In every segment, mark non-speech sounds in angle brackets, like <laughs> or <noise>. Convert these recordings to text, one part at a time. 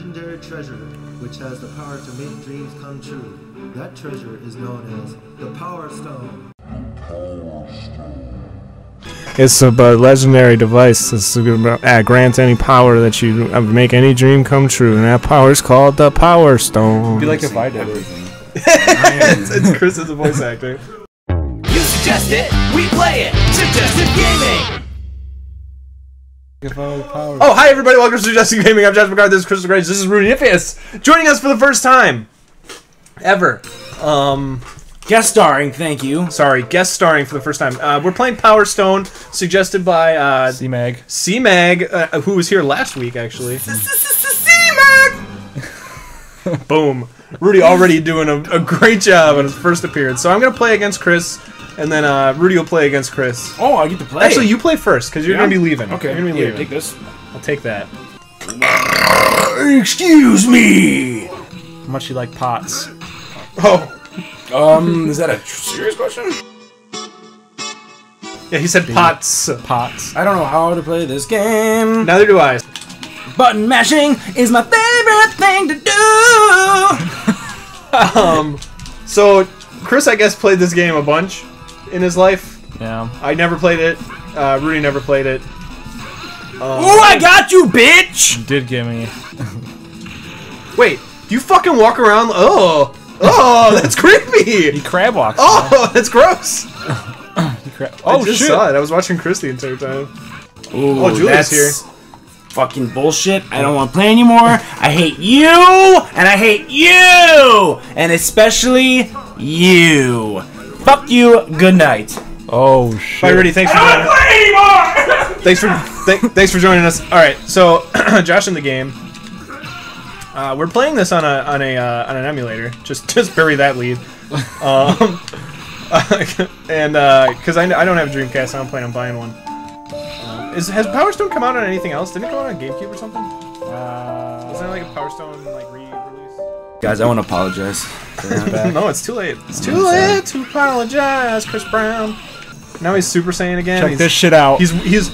legendary treasure which has the power to make dreams come true. That treasure is known as the Power Stone. It's a legendary device that uh, grants any power that you uh, make any dream come true, and that power is called the Power Stone. Be like if I did it. <laughs> it's, it's Chris as a voice actor. You suggest it, we play it. Suggestive gaming. Oh, hi everybody! Welcome to Justin Gaming. I'm Josh Picard. This is Chris LaGrange. This is Rudy Niphius joining us for the first time ever. Um, Guest starring, thank you. sorry, guest starring for the first time. Uh, we're playing Power Stone, suggested by uh, C-Mag. C Mag, uh, who was here last week actually. <laughs> C-Mag! Boom. Rudy already doing a, a great job on his first appearance. So I'm gonna play against Chris, and then uh, Rudy will play against Chris. Oh, I get to play. Actually, you play first because you're Yeah? gonna be leaving. Okay, you're gonna be here, leaving. take this. I'll take that. Excuse me. How much you like pots? Oh, Um, is that a serious question? yeah, he said pots. Pots. I don't know how to play this game. Neither do I. Button mashing is my favorite thing to do. <laughs> Um, so Chris, I guess, played this game a bunch in his life. Yeah. I never played it. Uh, Rudy never played it. Um, Ooh, I got you, bitch. Did give me. Wait, do you fucking walk around? Oh, oh, <laughs> that's creepy. He crab walks. Oh, <laughs> that's gross. <laughs> He crab- I oh just shit. saw it. I was watching Chris the entire time. Ooh, Oh, Julia's that's here. Fucking bullshit. I don't want to play anymore. I hate you, and I hate you, and especially you. Fuck you. Good night. Oh shit. Bye, Rudy. Thanks for joining. <laughs> thanks for th- thanks for joining us. All right, so <clears throat> Josh in the game. Uh, we're playing this on a on a uh, on an emulator. Just <laughs> just bury that lead. Um, <laughs> and because I, I don't have a Dreamcast, I'm planning on buying one. Um, is has Power Stone come out on anything else? Didn't it come out on GameCube or something? Uh, Wasn't there like a Power Stone like re-release? Guys, I want to apologize. <laughs> no, it's too late. It's too late to apologize, Chris Brown. Now he's Super Saiyan again. check he's, this shit out. He's he's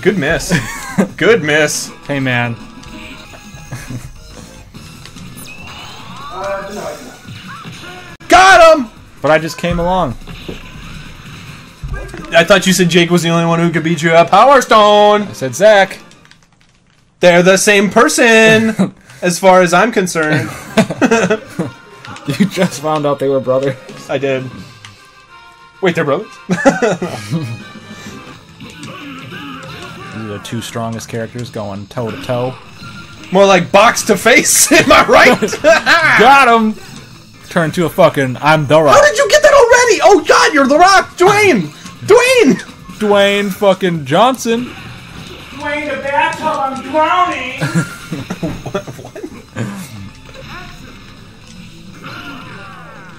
good miss. <laughs> good miss. hey man. Got him. But I just came along. I thought you said Jake was the only one who could beat you at Power Stone. I said Zach. They're the same person, <laughs> as far as I'm concerned. <laughs> You just found out they were brothers. I did. Wait, they're brothers? <laughs> These are the two strongest characters going toe to toe. More like box to face. Am I right? Got him. Turn to a fucking. I'm the rock. How did you get that already? Oh God, you're the Rock, Dwayne. Dwayne. Dwayne fucking Johnson. Dwayne the bathtub, I'm drowning. <laughs>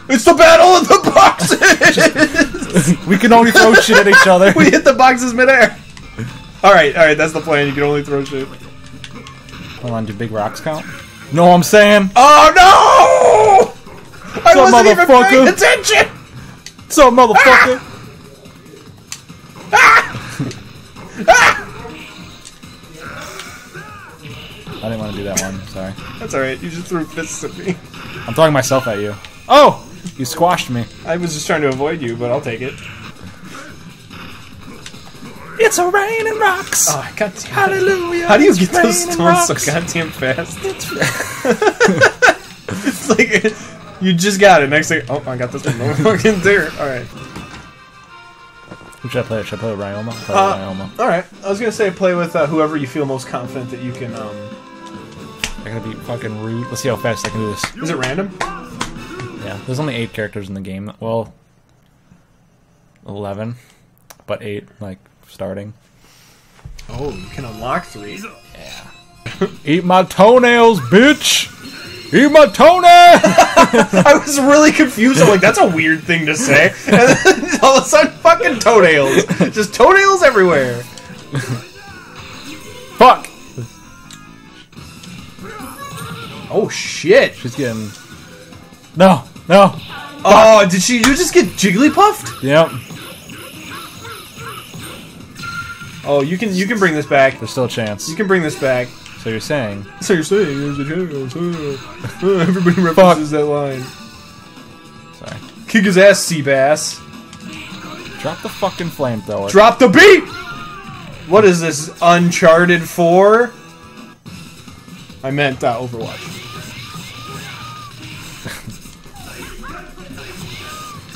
It's the battle of the boxes. <laughs> We can only throw shit at each other. <laughs> we hit the boxes midair. All right, all right, that's the plan. You can only throw shit. Hold on, do big rocks count? No, I'm saying. Oh no! I Some wasn't even paying motherfucker. attention. So, motherfucker. Ah! I didn't want to do that one. Sorry. That's all right. You just threw fists at me. I'm throwing myself at you. Oh! You squashed me. I was just trying to avoid you, but I'll take it. It's a rain and rocks. Oh, God damn. Hallelujah. How do you get those stones so goddamn fast? <laughs> it's like <laughs> you just got it. Next thing, oh, I got this one. No fucking there. All right. Who should I play? Should I play with Ryoma? Play Uh, with Ryoma. All right. I was gonna say play with uh, whoever you feel most confident that you can. Um, I gotta be fucking rude. Let's see how fast I can do this. is it random? Yeah, there's only eight characters in the game. Well, eleven, but eight like starting. Oh, you can unlock three. Yeah. Eat my toenails, bitch! Eat my toenails! <laughs> I was really confused. I'm like, that's a weird thing to say. <laughs> And then all of a sudden, fucking toenails. Just toenails everywhere. Oh shit. She's getting. No, no. Oh, did she? You just get jiggly puffed? Yep. Oh, you can you can bring this back. There's still a chance. You can bring this back. So you're saying? So you're saying there's a chance. uh, <laughs> Everybody references that line. Sorry. Kick his ass, sea bass. Drop the fucking flamethrower. Drop the beat! What is this, Uncharted 4? I meant uh, Overwatch.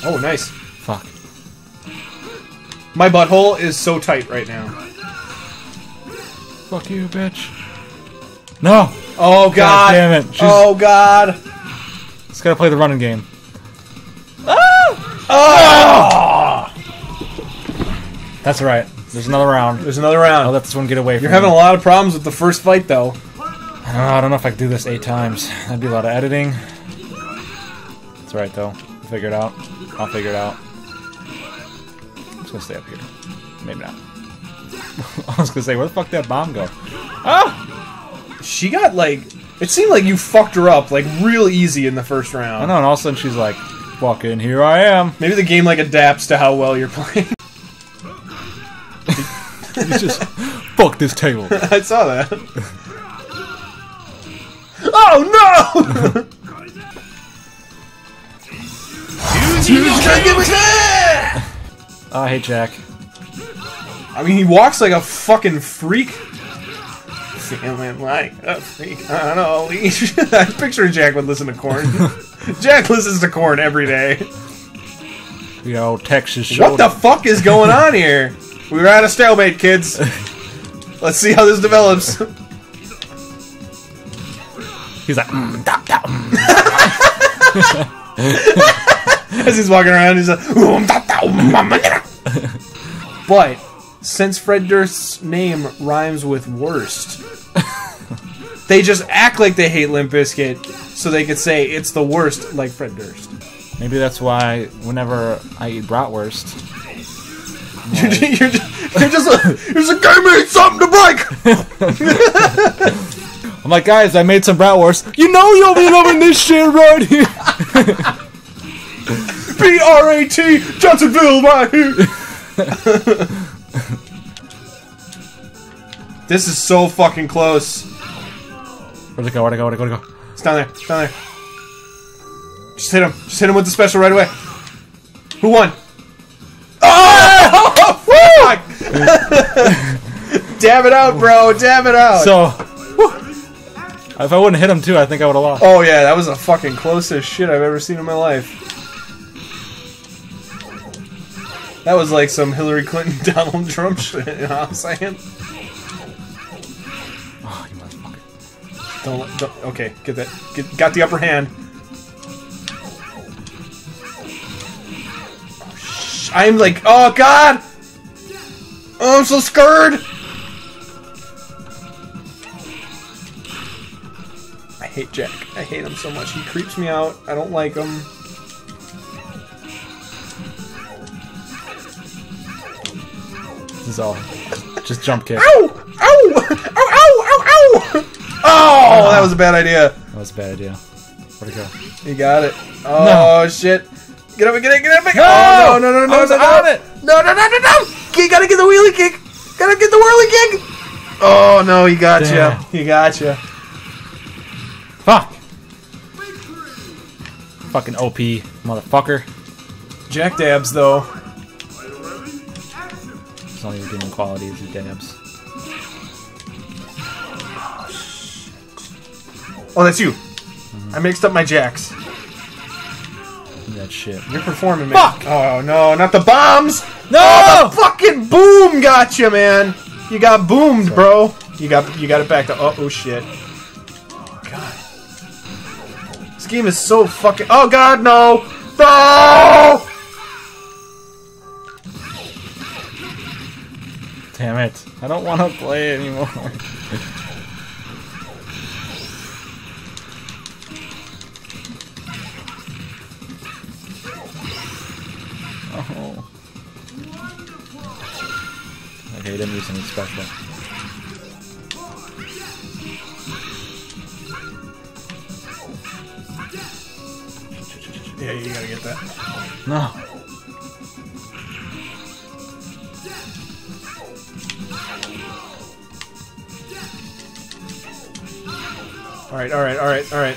Oh, nice. Fuck. My butthole is so tight right now. Fuck you, bitch. No! Oh, God. God damn it. She's- Oh, God. Just gotta play the running game. Ah! Oh! That's right. There's another round. There's another round. I'll let this one get away from You're having me. a lot of problems with the first fight, though. I don't know, I don't know if I can do this eight times. That'd be a lot of editing. That's right, though. I'll figure it out. I'll figure it out. I'm just gonna stay up here. Maybe not. <laughs> I was gonna say, where the fuck did that bomb go? Ah! She got, like... It seemed like you fucked her up, like, real easy in the first round. I know, and all of a sudden she's like, fucking, here I am. Maybe the game, like, adapts to how well you're playing. <laughs> You just, fuck this table. <laughs> I saw that. oh no! Oh, hate Jack. I mean, he walks like a fucking freak. Feeling like a freak on a leash. <laughs> I picture Jack would listen to Korn. <laughs> Jack listens to Korn every day. You know, Texas show. What the fuck is going on <laughs> here? We were at a stalemate, kids. Let's see how this develops. He's like, mm, da, da, mm. As he's walking around, he's like, "Oom, da, da, oom, mamma, nina." but since Fred Durst's name rhymes with worst, <laughs> they just act like they hate Limp Bizkit so they could say it's the worst, like Fred Durst. Maybe that's why whenever I eat bratwurst, <laughs> You're, just, you're just, you're just like, you're just like, give me something to break. <laughs> I'm like, guys, I made some bratwurst. You know you'll be loving this shit right here. B R A T Johnsonville right here. this is so fucking close. Where'd it go? Where'd it go? Where'd it go? Where'd it go? It's down there. It's down there. Just hit him. Just hit him with the special right away. Who won? <laughs> Oh! Fuck! <laughs> Dab it out, bro. Damn it out. So, if I wouldn't hit him too, I think I would have lost. oh yeah, that was the fucking closest shit I've ever seen in my life. That was like some Hillary Clinton, <laughs> Donald Trump shit. You know what I'm saying? Oh, you motherfucker. Don't, let- don't okay, get that. Get, got the upper hand. Oh, sh- I'm like, oh god! Oh, I'm so scared! I hate Jack. I hate him so much. He creeps me out. I don't like him. Is all. Just jump kick. Ow! Ow! Ow! Ow! Ow! Ow! Oh, oh, that was a bad idea. That was a bad idea. Where'd it go? You got it. Oh shit! Get up! Get it! Get up! No! Oh, no! No! No! I No! was no, on no. it. No! No! No! No! No! You gotta get the wheelie kick. Gotta get the whirly kick. Oh no! He got Damn. you. He got you. Fuck. Fucking OP, motherfucker. Jack dabs though. It's only redeeming quality is the dabs. Oh, that's you. I mixed up my jacks. That shit. You're performing, man. Fuck! Oh no! Not the bombs. No! Oh, fucking boom! Got you, man. You got boomed, bro. You got you got it back to. Oh, oh shit. Oh god. This game is so fucking. Oh god, no! No! Damn it. I don't want to play anymore. oh. Okay, he didn't use anything special. Yeah, you gotta get that. No. All right, all right, all right, all right.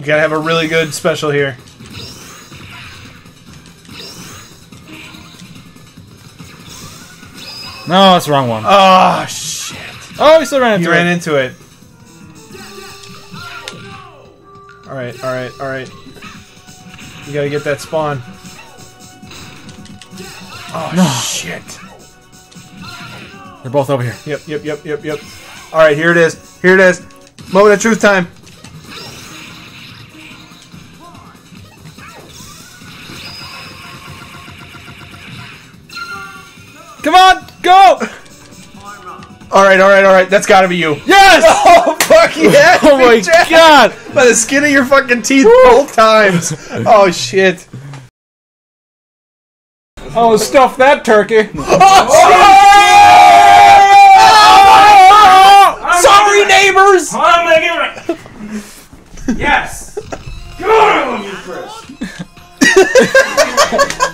You gotta have a really good special here. No, that's the wrong one. Oh shit! oh, we still ran into You it. ran into it. All right, all right, all right. You gotta get that spawn. Oh shit! They're both over here. Yep, yep, yep, yep, yep. All right, here it is. Here it is. Moment of truth time. Come on, go! All right, all right, all right. That's got to be you. Yes! <laughs> Oh fuck yeah! <laughs> Oh my Jack. god! By the skin of your fucking teeth both times. <laughs> Oh shit! Oh, stuff that turkey. Oh, yours! Hold on, I'm gonna give it! yes! Go you first! <laughs>